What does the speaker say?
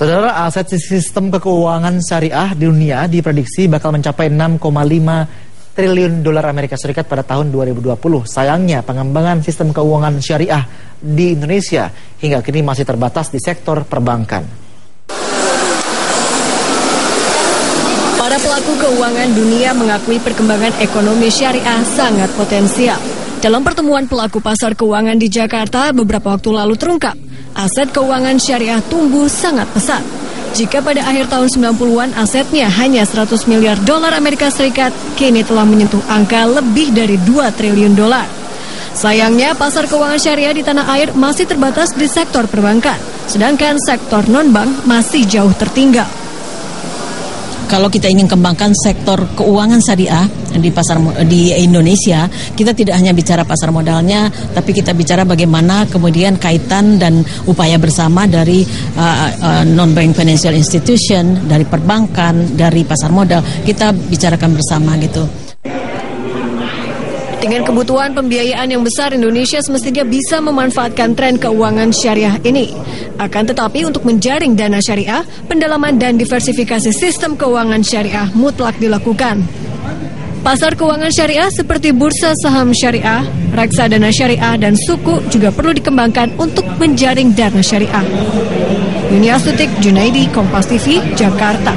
Saudara, aset sistem keuangan syariah di dunia diprediksi bakal mencapai 6,5 triliun dolar Amerika Serikat pada tahun 2020. Sayangnya, pengembangan sistem keuangan syariah di Indonesia hingga kini masih terbatas di sektor perbankan. Para pelaku keuangan dunia mengakui perkembangan ekonomi syariah sangat potensial. Dalam pertemuan pelaku pasar keuangan di Jakarta beberapa waktu lalu terungkap, aset keuangan syariah tumbuh sangat pesat. Jika pada akhir tahun 90-an asetnya hanya 100 miliar dolar Amerika Serikat, kini telah menyentuh angka lebih dari 2 triliun dolar. Sayangnya, pasar keuangan syariah di tanah air masih terbatas di sektor perbankan, sedangkan sektor non-bank masih jauh tertinggal kalau kita ingin kembangkan sektor keuangan syariah di pasar di Indonesia, kita tidak hanya bicara pasar modalnya, tapi kita bicara bagaimana kemudian kaitan dan upaya bersama dari uh, uh, non-bank financial institution, dari perbankan, dari pasar modal, kita bicarakan bersama gitu. Dengan kebutuhan pembiayaan yang besar, Indonesia semestinya bisa memanfaatkan tren keuangan syariah ini. Akan tetapi untuk menjaring dana syariah, pendalaman dan diversifikasi sistem keuangan syariah mutlak dilakukan. Pasar keuangan syariah seperti bursa saham syariah, reksadana syariah, dan suku juga perlu dikembangkan untuk menjaring dana syariah. Yuni Astutik, Junaidi, Kompas TV, Jakarta.